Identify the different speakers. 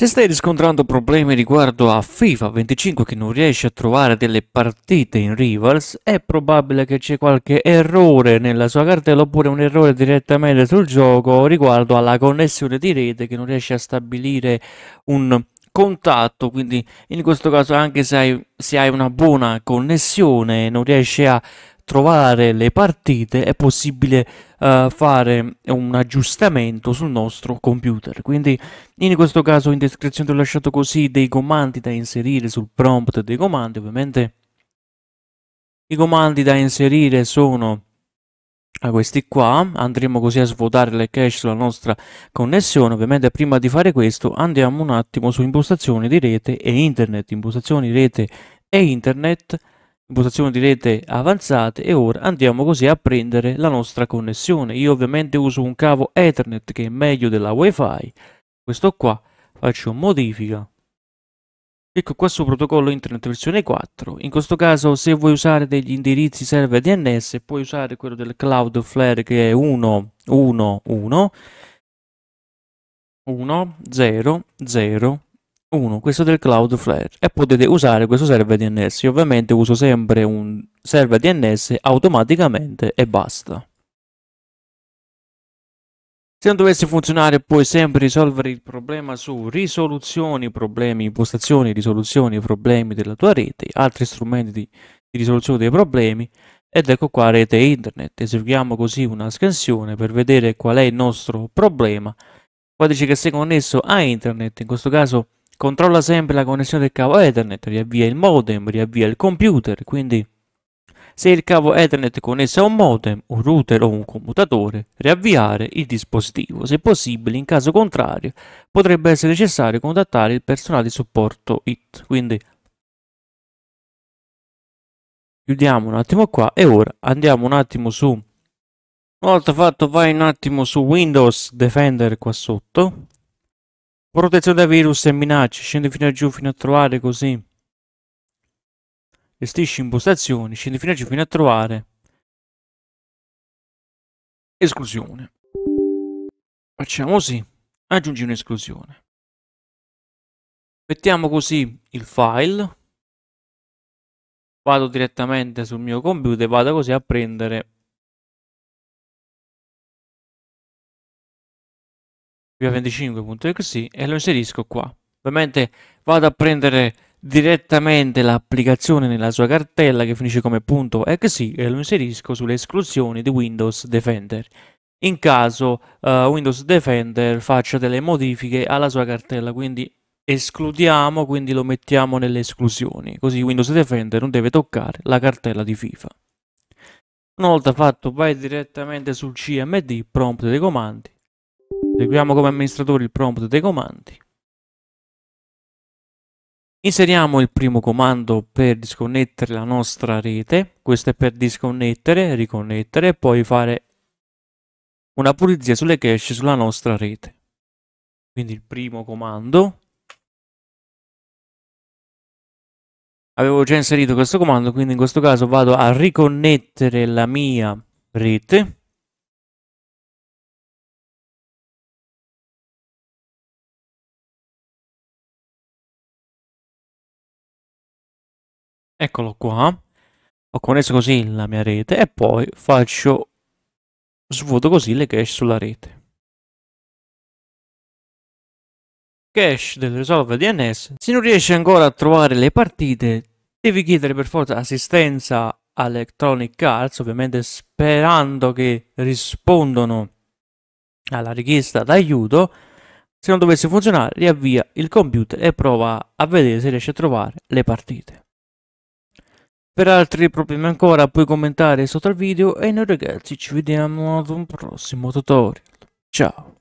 Speaker 1: Se stai riscontrando problemi riguardo a FIFA 25 che non riesci a trovare delle partite in Rivals, è probabile che c'è qualche errore nella sua cartella oppure un errore direttamente sul gioco riguardo alla connessione di rete che non riesce a stabilire un contatto, quindi in questo caso anche se hai, se hai una buona connessione non riesci a trovare le partite è possibile uh, fare un aggiustamento sul nostro computer. Quindi in questo caso in descrizione ti ho lasciato così dei comandi da inserire sul prompt dei comandi ovviamente. I comandi da inserire sono questi qua. Andremo così a svuotare le cache sulla nostra connessione. Ovviamente prima di fare questo andiamo un attimo su impostazioni di rete e internet. Impostazioni rete e internet impostazioni di rete avanzate e ora andiamo così a prendere la nostra connessione. Io ovviamente uso un cavo Ethernet che è meglio della WiFi. Questo qua faccio modifica. Clicco qua su protocollo internet versione 4. In questo caso se vuoi usare degli indirizzi server DNS puoi usare quello del Cloudflare che è 1 1 1 1 0 0 1. Questo del Cloudflare e potete usare questo server DNS. Io ovviamente uso sempre un server DNS automaticamente e basta. Se non dovesse funzionare puoi sempre risolvere il problema su risoluzioni, problemi, impostazioni, risoluzioni, problemi della tua rete, altri strumenti di, di risoluzione dei problemi ed ecco qua rete internet. Eseguiamo così una scansione per vedere qual è il nostro problema. Qua dice che sei connesso a internet, in questo caso controlla sempre la connessione del cavo Ethernet, riavvia il modem, riavvia il computer, quindi se il cavo Ethernet è connesso a un modem, un router o un commutatore, riavviare il dispositivo. Se possibile, in caso contrario, potrebbe essere necessario contattare il personale di supporto IT. Quindi chiudiamo un attimo qua e ora andiamo un attimo su una volta fatto vai un attimo su Windows Defender qua sotto Protezione da virus e minacce, scendi fino a giù fino a trovare così. Gestisci impostazioni, scendi fino a giù fino a trovare. Esclusione. Facciamo così. Aggiungi un'esclusione. Mettiamo così il file. Vado direttamente sul mio computer e vado così a prendere via25.exe e lo inserisco qua. Ovviamente vado a prendere direttamente l'applicazione nella sua cartella che finisce come .exe e lo inserisco sulle esclusioni di Windows Defender. In caso uh, Windows Defender faccia delle modifiche alla sua cartella, quindi escludiamo, quindi lo mettiamo nelle esclusioni, così Windows Defender non deve toccare la cartella di FIFA. Una volta fatto vai direttamente sul cmd, prompt dei comandi, Seguiamo come amministratore il prompt dei comandi. Inseriamo il primo comando per disconnettere la nostra rete. Questo è per disconnettere, riconnettere e poi fare una pulizia sulle cache sulla nostra rete. Quindi il primo comando. Avevo già inserito questo comando, quindi in questo caso vado a riconnettere la mia rete. Eccolo qua. Ho connesso così la mia rete e poi faccio svuoto così le cache sulla rete. Cache del Resolve DNS. Se non riesci ancora a trovare le partite, devi chiedere per forza assistenza a Electronic Arts, ovviamente sperando che rispondano alla richiesta d'aiuto. Se non dovesse funzionare, riavvia il computer e prova a vedere se riesce a trovare le partite. Per altri problemi ancora puoi commentare sotto il video e noi ragazzi ci vediamo ad un prossimo tutorial. Ciao!